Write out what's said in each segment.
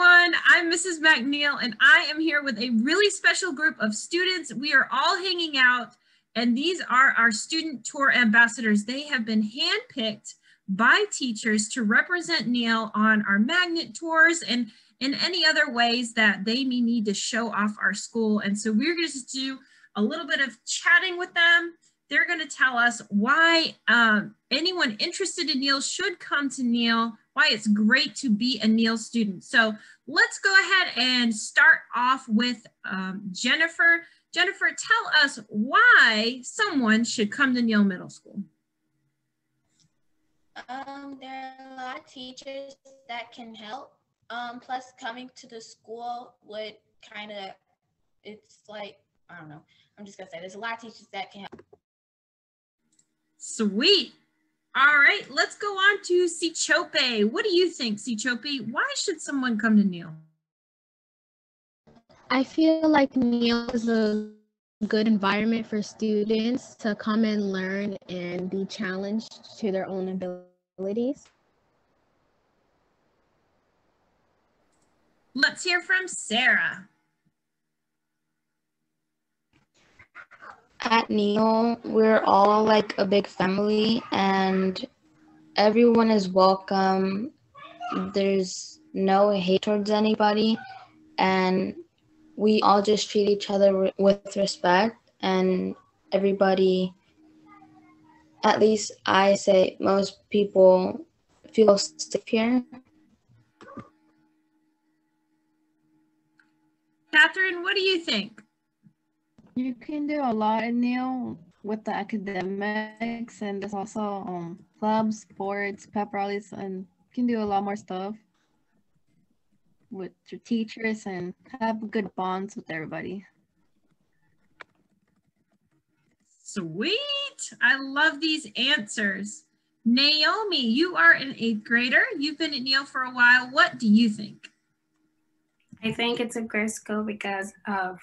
everyone. I'm Mrs. MacNeil, and I am here with a really special group of students. We are all hanging out, and these are our student tour ambassadors. They have been handpicked by teachers to represent Neal on our magnet tours and in any other ways that they may need to show off our school. And so we're going to do a little bit of chatting with them. They're going to tell us why um, anyone interested in Neal should come to Neal why it's great to be a Neal student. So let's go ahead and start off with um, Jennifer. Jennifer, tell us why someone should come to Neal Middle School. Um, there are a lot of teachers that can help. Um, plus, coming to the school would kind of, it's like, I don't know. I'm just gonna say there's a lot of teachers that can help. Sweet. All right, let's go on to Sichope. What do you think, Sichope? Why should someone come to Neal? I feel like Neal is a good environment for students to come and learn and be challenged to their own abilities. Let's hear from Sarah. At Neal, we're all like a big family and everyone is welcome. There's no hate towards anybody and we all just treat each other with respect and everybody at least I say most people feel safe here. Catherine, what do you think? You can do a lot in Neal with the academics and there's also um, clubs, sports, pep rallies, and you can do a lot more stuff with your teachers and have good bonds with everybody. Sweet. I love these answers. Naomi, you are an eighth grader. You've been at Neal for a while. What do you think? I think it's a great school because of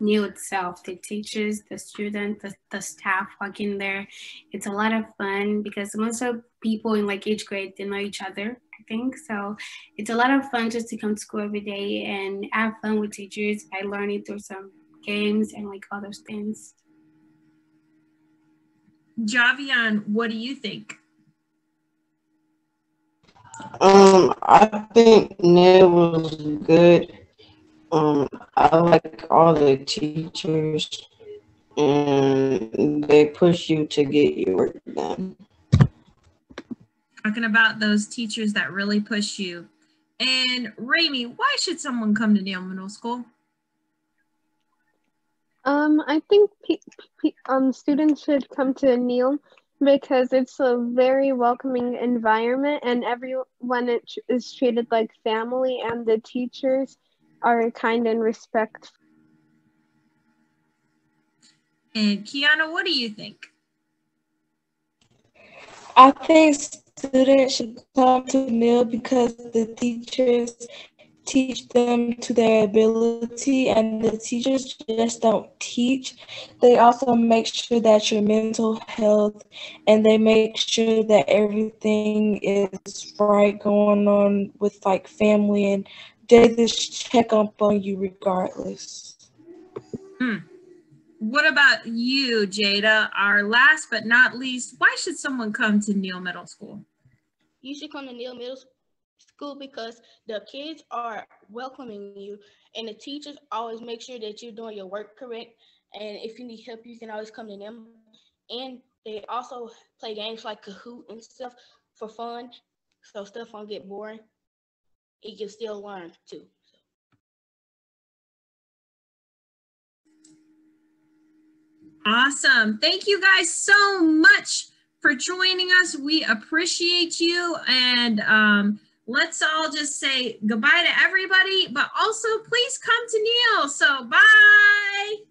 Neal itself, the teachers, the students, the, the staff working there. It's a lot of fun because most of people in like each grade, they know each other, I think. So it's a lot of fun just to come to school every day and have fun with teachers by learning through some games and like other things. Javian, what do you think? Um, I think Neal was good um, I like all the teachers, and they push you to get your work done. Talking about those teachers that really push you. And Rami, why should someone come to Neal Middle School? Um, I think um, students should come to Neal because it's a very welcoming environment and everyone is treated like family and the teachers are kind and respectful. And Kiana, what do you think? I think students should come to Neal because the teachers teach them to their ability and the teachers just don't teach they also make sure that your mental health and they make sure that everything is right going on with like family and they just check up on you regardless. Hmm. What about you, Jada? Our last but not least, why should someone come to Neal Middle School? You should come to Neal Middle School because the kids are welcoming you and the teachers always make sure that you're doing your work correct. And if you need help, you can always come to them. And they also play games like Kahoot and stuff for fun, so stuff won't get boring he can still learn too. Awesome. Thank you guys so much for joining us. We appreciate you. And um, let's all just say goodbye to everybody, but also please come to Neal. So bye.